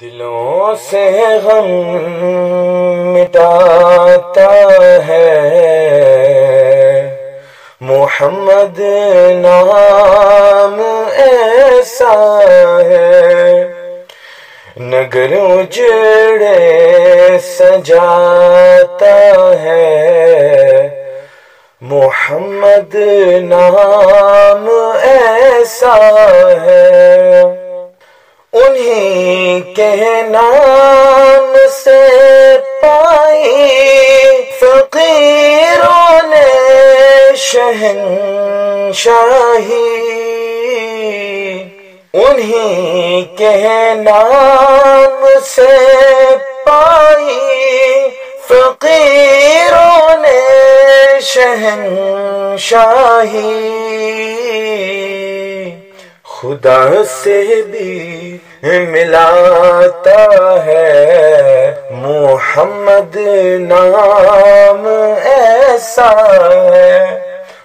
دلوں سے غم مٹاتا ہے۔ محمد نام ایسا ہے۔ نگر اجڑے سجاتا ہے۔ محمد نام ایسا ہے۔ کے نام سے پائی فقیروں نے شہن شاہی انہیں کے نام سے پائی فقیروں نے شہن شاہی خدا سے بھی ملاتا ہے۔ محمد نام ایسا ہے۔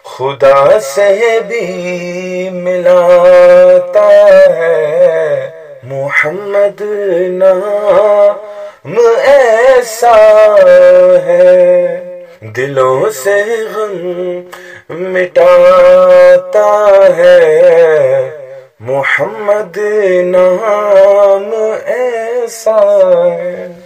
خدا سے بھی ملاتا ہے۔ محمد نام ایسا ہے۔ دلوں سے غم مٹاتا ہے۔ محمد نام ایسا ہے۔